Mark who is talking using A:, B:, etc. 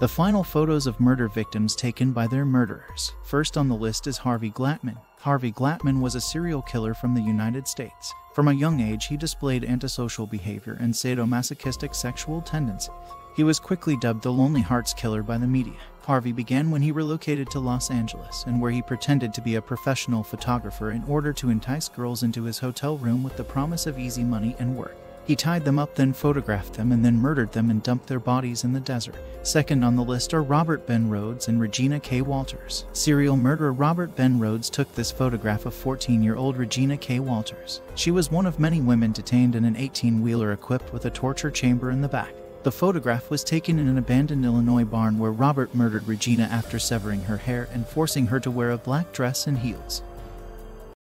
A: The final photos of murder victims taken by their murderers. First on the list is Harvey Glatman. Harvey Glatman was a serial killer from the United States. From a young age, he displayed antisocial behavior and sadomasochistic sexual tendencies. He was quickly dubbed the Lonely Hearts Killer by the media. Harvey began when he relocated to Los Angeles and where he pretended to be a professional photographer in order to entice girls into his hotel room with the promise of easy money and work. He tied them up, then photographed them, and then murdered them and dumped their bodies in the desert. Second on the list are Robert Ben Rhoades and Regina K. Walters. Serial murderer Robert Ben Rhoades took this photograph of 14 year old Regina K. Walters. She was one of many women detained in an 18 wheeler equipped with a torture chamber in the back. The photograph was taken in an abandoned Illinois barn where Robert murdered Regina after severing her hair and forcing her to wear a black dress and heels.